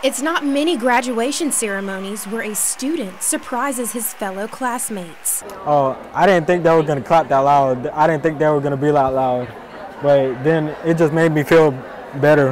It's not many graduation ceremonies where a student surprises his fellow classmates. Oh, I didn't think they were going to clap that loud. I didn't think they were going to be that loud. But then it just made me feel better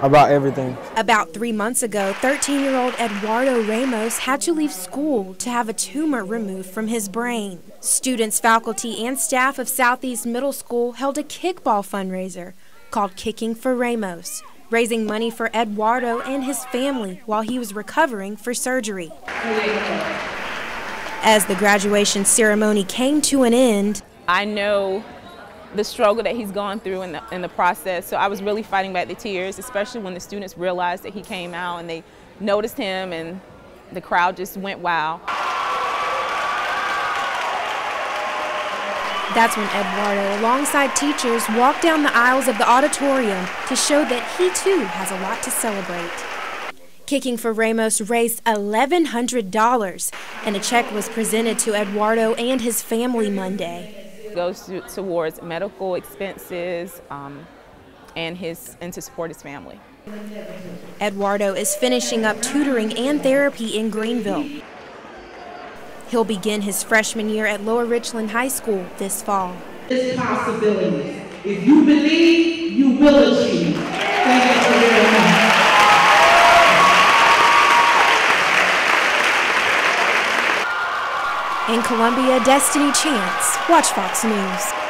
about everything. About three months ago, 13 year old Eduardo Ramos had to leave school to have a tumor removed from his brain. Students, faculty, and staff of Southeast Middle School held a kickball fundraiser called Kicking for Ramos raising money for Eduardo and his family while he was recovering for surgery. As the graduation ceremony came to an end, I know the struggle that he's gone through in the, in the process, so I was really fighting back the tears, especially when the students realized that he came out and they noticed him and the crowd just went wow. That's when Eduardo, alongside teachers, walked down the aisles of the auditorium to show that he too has a lot to celebrate. Kicking for Ramos raised $1,100, and a check was presented to Eduardo and his family Monday. It goes to, towards medical expenses um, and, his, and to support his family. Eduardo is finishing up tutoring and therapy in Greenville. He'll begin his freshman year at Lower Richland High School this fall. It's possibilities. If you believe, you will achieve. Thank you very much. In Columbia, Destiny Chance, WACH Fox News.